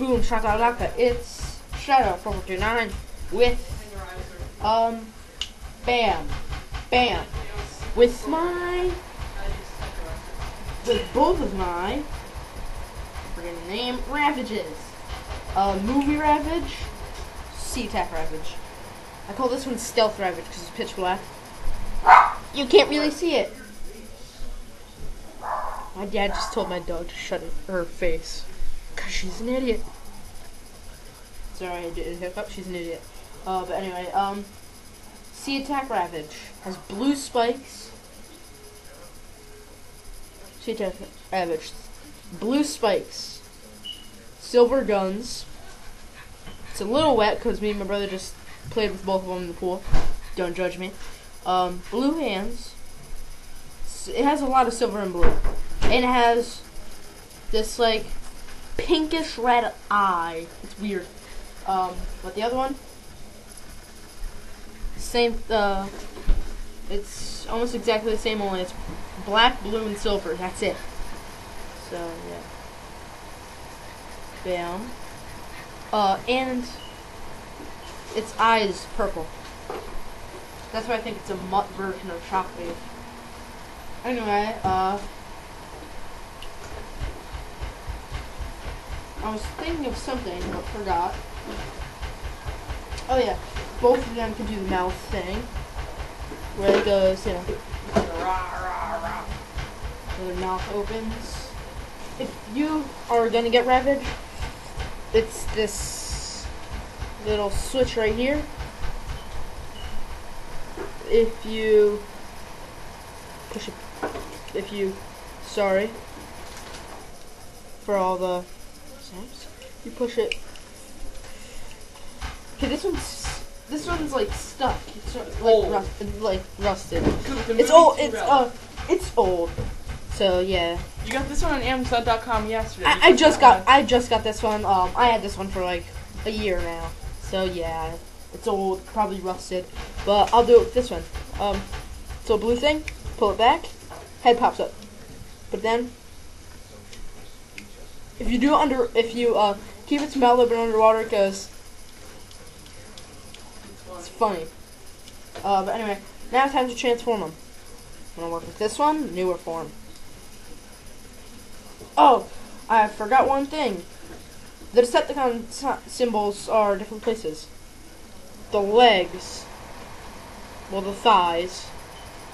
Boom shakalaka. It's Shadow 429 with um Bam. Bam. With my with both of my gonna name Ravages. Uh movie Ravage, Sea Attack Ravage. I call this one Stealth Ravage because it's pitch black. You can't really see it. My dad just told my dog to shut her face. Because she's an idiot. Sorry, I did a hiccup. She's an idiot. Uh, but anyway, um, Sea Attack Ravage has blue spikes. Sea Attack Ravage. Blue spikes. Silver guns. It's a little wet because me and my brother just played with both of them in the pool. Don't judge me. Um, blue hands. It has a lot of silver and blue. And it has this, like, pinkish red eye. It's weird. Um, but the other one, same. Uh, it's almost exactly the same, only it's black, blue, and silver. That's it. So yeah. Bam. Uh, and its eye is purple. That's why I think it's a mutt version of Shockwave. Anyway, uh. I was thinking of something, but forgot. Oh yeah, both of them can do the mouth thing. Where it goes, you know, rah, rah, rah. Where the mouth opens. If you are gonna get Ravage, it's this little switch right here. If you push it, if you, sorry, for all the snaps, you push it. Okay, this one's this one's like stuck. It's like Old. rust, like rusted. It's old. It's uh, it's old. So yeah, You got this one on Amazon.com yesterday. I, I just got I just got this one. Um, I had this one for like a year now. So yeah, it's old, probably rusted, but I'll do it with this one. Um, so blue thing, pull it back, head pops up. But then, if you do it under, if you uh keep mouth open underwater, it goes. It's funny. Uh, but anyway, now it's time to transform them. I'm gonna work with this one, newer form. Oh, I forgot one thing. The Decepticon symbols are different places. The legs, well, the thighs,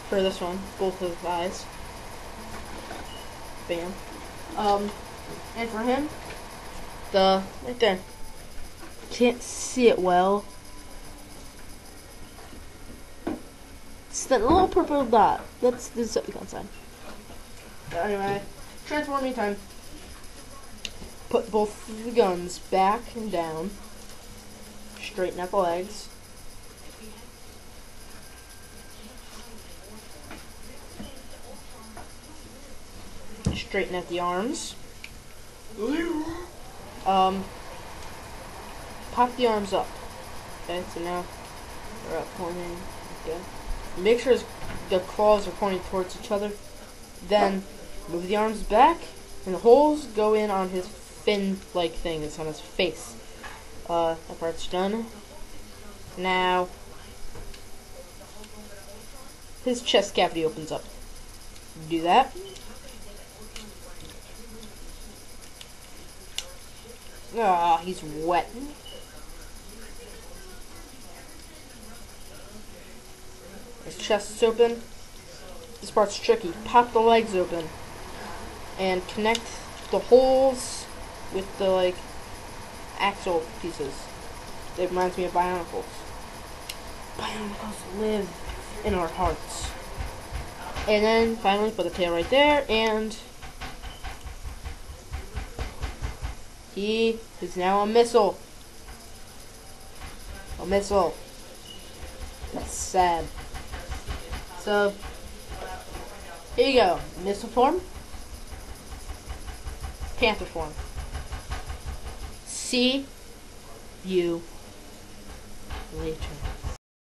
for this one, both of the thighs. Bam. Um, and for him, the right there. Can't see it well. It's that little purple dot. That's the Decepticon sign. Anyway, transforming time. Put both the guns back and down. Straighten out the legs. Straighten out the arms. Um, pop the arms up. Okay, so now they're up pointing. Okay. Make sure the claws are pointing towards each other. Then move the arms back, and the holes go in on his fin-like thing that's on his face. Uh, that part's done. Now, his chest cavity opens up. Do that. Ah, he's wet. His chest is open. This part's tricky. Pop the legs open and connect the holes with the like axle pieces. It reminds me of Bionicles. Bionicles live in our hearts. And then finally put the tail right there and he is now a missile. A missile. That's sad. So here you go. Missile form. Panther form. See you later.